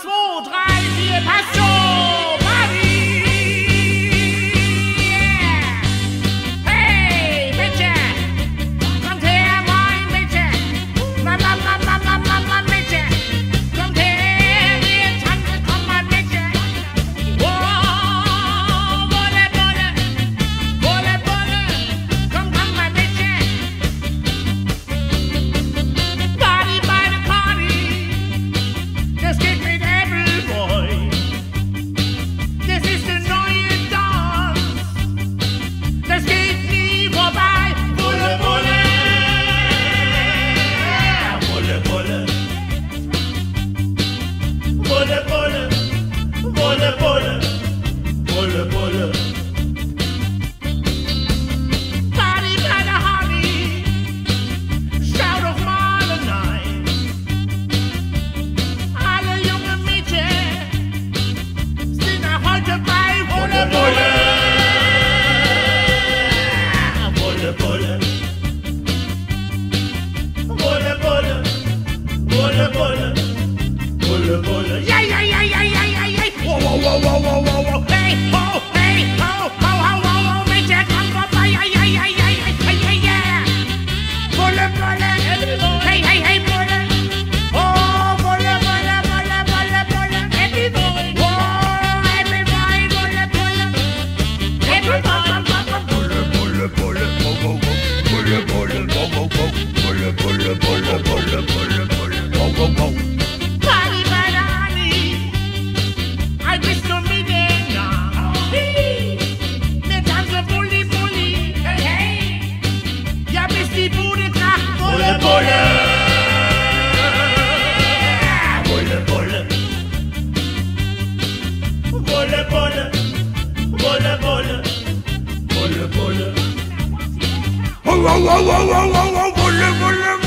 2, 3, 4, Passion! Boy, boy, boy. Hey, hey, hey. Bola, bola, bola, bola, bola, bola. Oh, oh, oh, oh, oh, oh, oh, bola, bola.